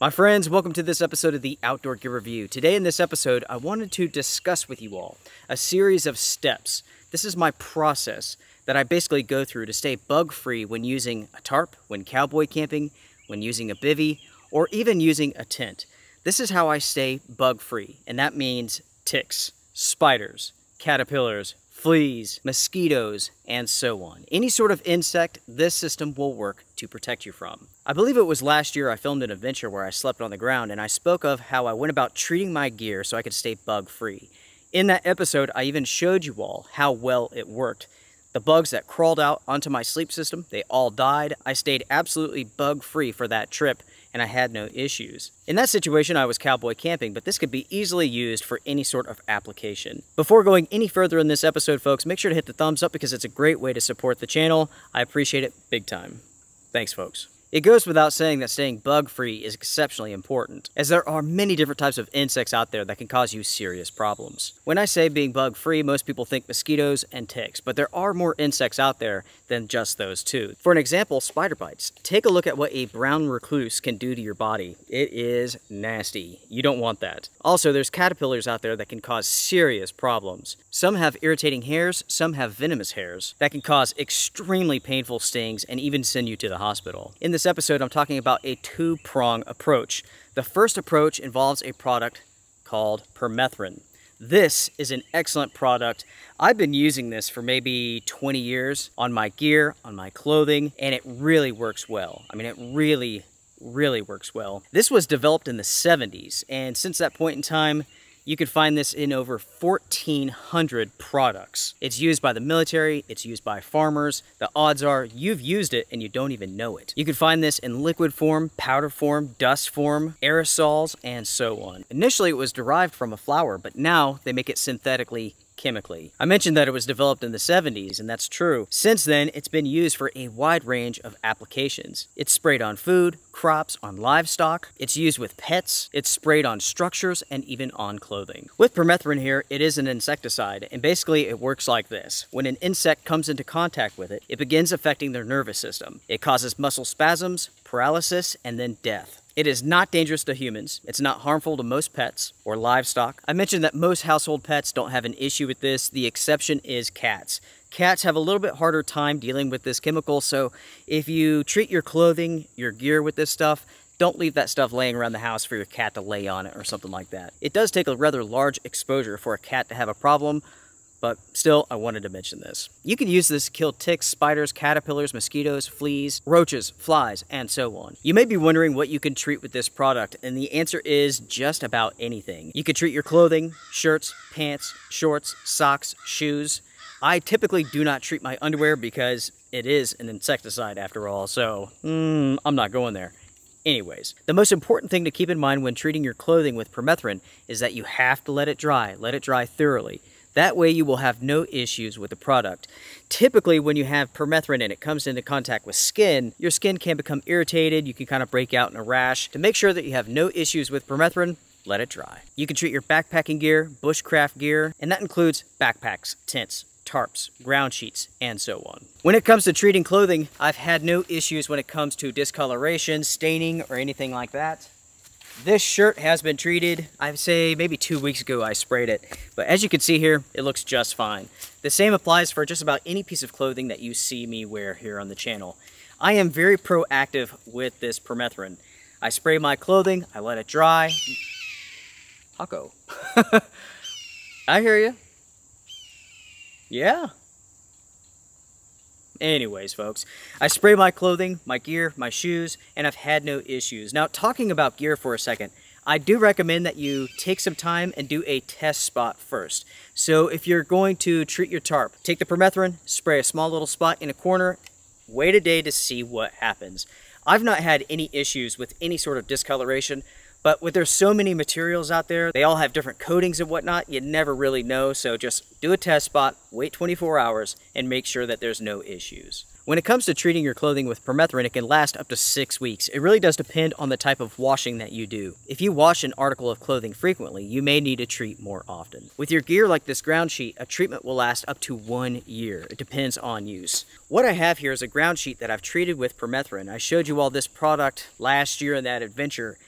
My friends, welcome to this episode of the Outdoor Gear Review. Today in this episode, I wanted to discuss with you all a series of steps. This is my process that I basically go through to stay bug-free when using a tarp, when cowboy camping, when using a bivy, or even using a tent. This is how I stay bug-free, and that means ticks, spiders, caterpillars, fleas, mosquitoes, and so on. Any sort of insect, this system will work to protect you from. I believe it was last year I filmed an adventure where I slept on the ground and I spoke of how I went about treating my gear so I could stay bug free. In that episode, I even showed you all how well it worked. The bugs that crawled out onto my sleep system, they all died. I stayed absolutely bug free for that trip and I had no issues. In that situation, I was cowboy camping, but this could be easily used for any sort of application. Before going any further in this episode, folks, make sure to hit the thumbs up because it's a great way to support the channel. I appreciate it big time. Thanks, folks. It goes without saying that staying bug-free is exceptionally important, as there are many different types of insects out there that can cause you serious problems. When I say being bug-free, most people think mosquitoes and ticks, but there are more insects out there than just those two. For an example, spider bites. Take a look at what a brown recluse can do to your body. It is nasty. You don't want that. Also, there's caterpillars out there that can cause serious problems. Some have irritating hairs, some have venomous hairs that can cause extremely painful stings and even send you to the hospital. In the this episode, I'm talking about a two-prong approach. The first approach involves a product called permethrin. This is an excellent product. I've been using this for maybe 20 years on my gear, on my clothing, and it really works well. I mean, it really, really works well. This was developed in the 70s, and since that point in time, you can find this in over 1,400 products. It's used by the military, it's used by farmers. The odds are you've used it and you don't even know it. You can find this in liquid form, powder form, dust form, aerosols, and so on. Initially, it was derived from a flower, but now they make it synthetically chemically. I mentioned that it was developed in the 70s, and that's true. Since then, it's been used for a wide range of applications. It's sprayed on food, crops, on livestock. It's used with pets. It's sprayed on structures and even on clothing. With permethrin here, it is an insecticide, and basically it works like this. When an insect comes into contact with it, it begins affecting their nervous system. It causes muscle spasms, paralysis, and then death. It is not dangerous to humans. It's not harmful to most pets or livestock. I mentioned that most household pets don't have an issue with this. The exception is cats. Cats have a little bit harder time dealing with this chemical, so if you treat your clothing, your gear with this stuff, don't leave that stuff laying around the house for your cat to lay on it or something like that. It does take a rather large exposure for a cat to have a problem, but still, I wanted to mention this. You can use this to kill ticks, spiders, caterpillars, mosquitoes, fleas, roaches, flies, and so on. You may be wondering what you can treat with this product, and the answer is just about anything. You can treat your clothing, shirts, pants, shorts, socks, shoes. I typically do not treat my underwear because it is an insecticide after all, so mm, I'm not going there. Anyways, the most important thing to keep in mind when treating your clothing with permethrin is that you have to let it dry. Let it dry thoroughly. That way you will have no issues with the product. Typically when you have permethrin and it comes into contact with skin, your skin can become irritated, you can kind of break out in a rash. To make sure that you have no issues with permethrin, let it dry. You can treat your backpacking gear, bushcraft gear, and that includes backpacks, tents, tarps, ground sheets, and so on. When it comes to treating clothing, I've had no issues when it comes to discoloration, staining, or anything like that. This shirt has been treated, I'd say maybe two weeks ago I sprayed it, but as you can see here, it looks just fine. The same applies for just about any piece of clothing that you see me wear here on the channel. I am very proactive with this permethrin. I spray my clothing, I let it dry. Hako. I hear you. Yeah. Anyways, folks, I spray my clothing, my gear, my shoes, and I've had no issues. Now, talking about gear for a second, I do recommend that you take some time and do a test spot first. So if you're going to treat your tarp, take the permethrin, spray a small little spot in a corner, wait a day to see what happens. I've not had any issues with any sort of discoloration, but with there's so many materials out there, they all have different coatings and whatnot, you never really know. So just do a test spot, wait 24 hours, and make sure that there's no issues. When it comes to treating your clothing with permethrin, it can last up to six weeks. It really does depend on the type of washing that you do. If you wash an article of clothing frequently, you may need to treat more often. With your gear like this ground sheet, a treatment will last up to one year. It depends on use. What I have here is a ground sheet that I've treated with permethrin. I showed you all this product last year in that adventure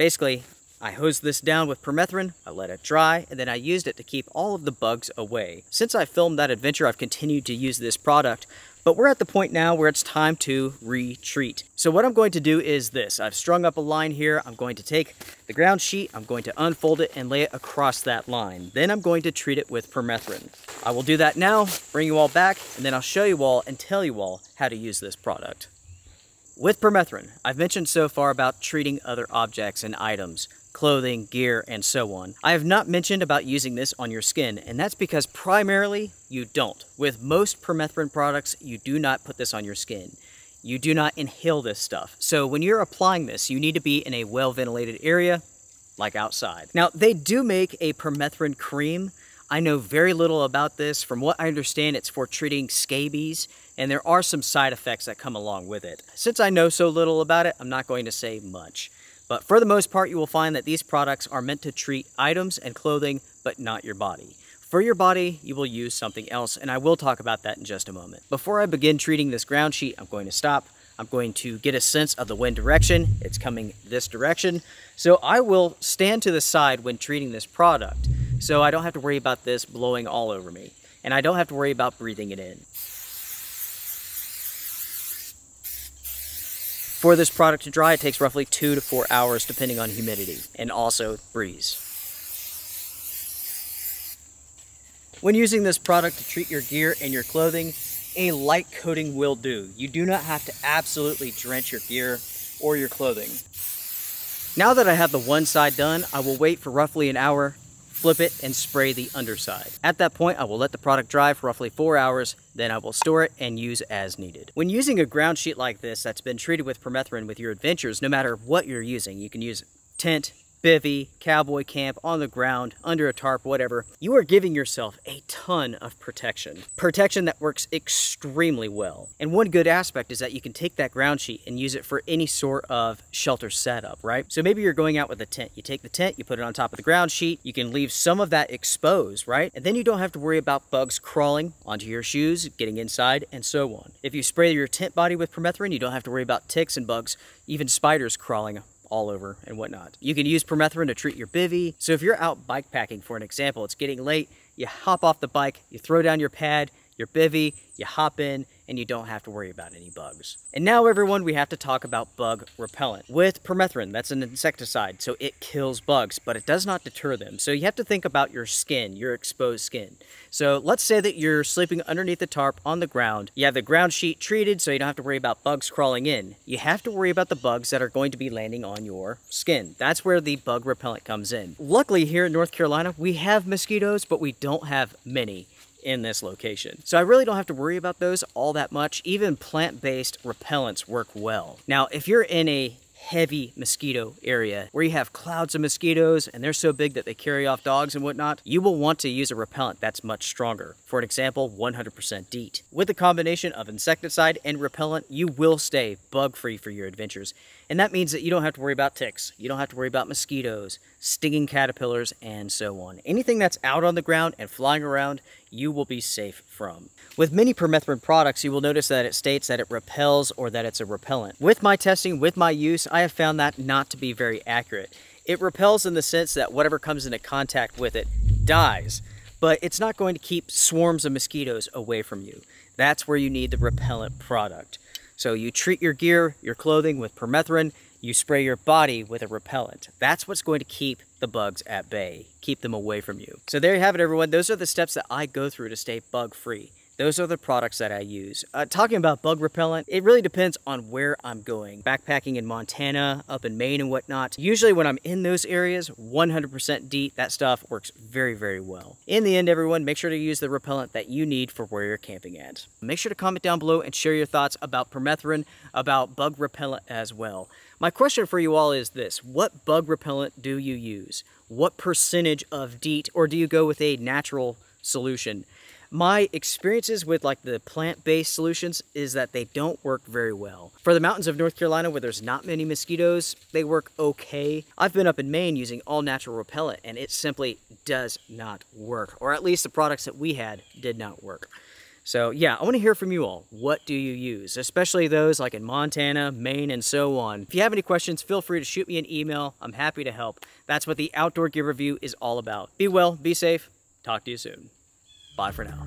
Basically, I hosed this down with permethrin, I let it dry, and then I used it to keep all of the bugs away. Since I filmed that adventure, I've continued to use this product, but we're at the point now where it's time to retreat. So what I'm going to do is this. I've strung up a line here. I'm going to take the ground sheet, I'm going to unfold it and lay it across that line. Then I'm going to treat it with permethrin. I will do that now, bring you all back, and then I'll show you all and tell you all how to use this product. With permethrin, I've mentioned so far about treating other objects and items clothing, gear, and so on. I have not mentioned about using this on your skin, and that's because primarily you don't. With most permethrin products, you do not put this on your skin. You do not inhale this stuff. So when you're applying this, you need to be in a well-ventilated area, like outside. Now, they do make a permethrin cream. I know very little about this. From what I understand, it's for treating scabies, and there are some side effects that come along with it. Since I know so little about it, I'm not going to say much. But for the most part, you will find that these products are meant to treat items and clothing, but not your body. For your body, you will use something else, and I will talk about that in just a moment. Before I begin treating this ground sheet, I'm going to stop. I'm going to get a sense of the wind direction. It's coming this direction. So I will stand to the side when treating this product, so I don't have to worry about this blowing all over me. And I don't have to worry about breathing it in. For this product to dry, it takes roughly two to four hours depending on humidity and also breeze. When using this product to treat your gear and your clothing, a light coating will do. You do not have to absolutely drench your gear or your clothing. Now that I have the one side done, I will wait for roughly an hour flip it, and spray the underside. At that point, I will let the product dry for roughly four hours, then I will store it and use as needed. When using a ground sheet like this that's been treated with permethrin with your adventures, no matter what you're using, you can use tent, bivy, cowboy camp, on the ground, under a tarp, whatever, you are giving yourself a ton of protection. Protection that works extremely well. And one good aspect is that you can take that ground sheet and use it for any sort of shelter setup, right? So maybe you're going out with a tent. You take the tent, you put it on top of the ground sheet, you can leave some of that exposed, right? And then you don't have to worry about bugs crawling onto your shoes, getting inside, and so on. If you spray your tent body with permethrin, you don't have to worry about ticks and bugs, even spiders crawling all over and whatnot. You can use permethrin to treat your bivy. So if you're out bike packing, for an example, it's getting late, you hop off the bike, you throw down your pad, your bivy, you hop in, and you don't have to worry about any bugs. And now everyone, we have to talk about bug repellent. With permethrin, that's an insecticide, so it kills bugs, but it does not deter them. So you have to think about your skin, your exposed skin. So let's say that you're sleeping underneath the tarp on the ground. You have the ground sheet treated so you don't have to worry about bugs crawling in. You have to worry about the bugs that are going to be landing on your skin. That's where the bug repellent comes in. Luckily here in North Carolina, we have mosquitoes, but we don't have many in this location. So I really don't have to worry about those all that much. Even plant-based repellents work well. Now, if you're in a heavy mosquito area where you have clouds of mosquitoes and they're so big that they carry off dogs and whatnot, you will want to use a repellent that's much stronger. For an example, 100% DEET. With a combination of insecticide and repellent, you will stay bug-free for your adventures. And that means that you don't have to worry about ticks, you don't have to worry about mosquitoes, stinging caterpillars, and so on. Anything that's out on the ground and flying around, you will be safe from. With many permethrin products, you will notice that it states that it repels or that it's a repellent. With my testing, with my use, I have found that not to be very accurate. It repels in the sense that whatever comes into contact with it dies, but it's not going to keep swarms of mosquitoes away from you. That's where you need the repellent product. So you treat your gear, your clothing with permethrin, you spray your body with a repellent. That's what's going to keep the bugs at bay, keep them away from you. So there you have it everyone. Those are the steps that I go through to stay bug free. Those are the products that I use. Uh, talking about bug repellent, it really depends on where I'm going. Backpacking in Montana, up in Maine and whatnot. Usually when I'm in those areas, 100% DEET, that stuff works very, very well. In the end, everyone, make sure to use the repellent that you need for where you're camping at. Make sure to comment down below and share your thoughts about permethrin, about bug repellent as well. My question for you all is this. What bug repellent do you use? What percentage of DEET, or do you go with a natural solution? My experiences with like the plant-based solutions is that they don't work very well. For the mountains of North Carolina where there's not many mosquitoes, they work okay. I've been up in Maine using all natural repellent and it simply does not work. Or at least the products that we had did not work. So yeah, I want to hear from you all. What do you use? Especially those like in Montana, Maine, and so on. If you have any questions, feel free to shoot me an email. I'm happy to help. That's what the Outdoor Gear Review is all about. Be well, be safe. Talk to you soon. Bye for now.